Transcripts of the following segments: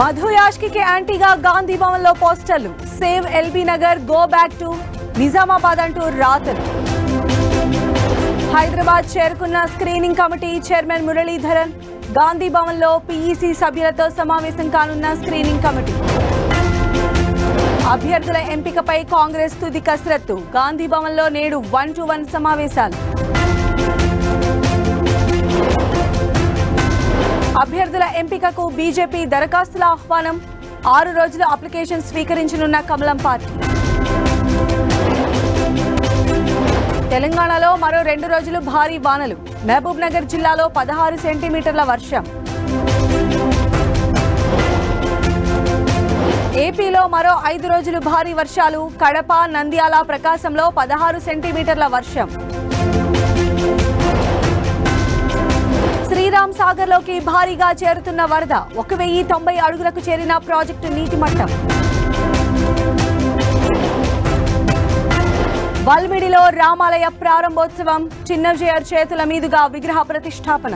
మధు యాష్కి యాంటీగా గాంధీ భవన్లో పోస్టర్లు. Save LB Nagar go back to Nizamabad అంటూ రాతలు. హైదరాబాద్ చేరుకున్న screening committee chairman Muralidharan Gandhi భవన్లో పీఈసీ సభ్యులతో సమావేశం కానున్న స్క్రీనింగ్ కమిటీ. అభ్యర్థుల ఎంపికపై కాంగ్రెస్ తుది కసరత్తు. గాంధీ భవన్లో నేడు వన్ టు వన్ సమావేశాలు. అభ్యర్థుల ఎంపికకు బీజేపీ దరఖాస్తుల ఆహ్వానం. ఆరు రోజుల అప్లికేషన్ స్వీకరించనున్న కమలం పార్టీ తెలంగాణలో మరో రెండు రోజులు భారీ వానలు. మహబూబ్ నగర్ జిల్లాలో పదహారు సెంటీమీటర్ల వర్షం. ఏపీలో మరో ఐదు రోజులు భారీ వర్షాలు. కడప నంద్యాల ప్రకాశంలో పదహారు సెంటీమీటర్ల వర్షం. సాగర్లోకి భారీగా చేరుతున్న వరద ఒక వెయ్యి తొంభై అడుగులకు చేరిన ప్రాజెక్టు నీటి మట్టం. వల్మిడిలో రామాలయ ప్రారంభోత్సవం చిన్నజయర్ చేతుల మీదుగా విగ్రహ ప్రతిష్టాపన.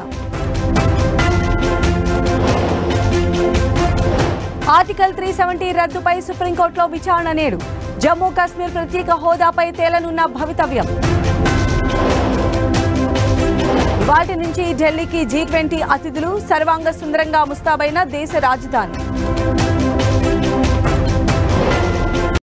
ఆర్టికల్ త్రీ సెవెంటీ రద్దుపై సుప్రీంకోర్టులో విచారణ నేడు. జమ్మూ కాశ్మీర్ ప్రత్యేక హోదాపై తేలనున్న భవితవ్యం. వాటి నుంచి ఢిల్లీకి జీ ట్వంటీ అతిథులు సర్వాంగ సుందరంగా ముస్తాబైన దేశ రాజధాని.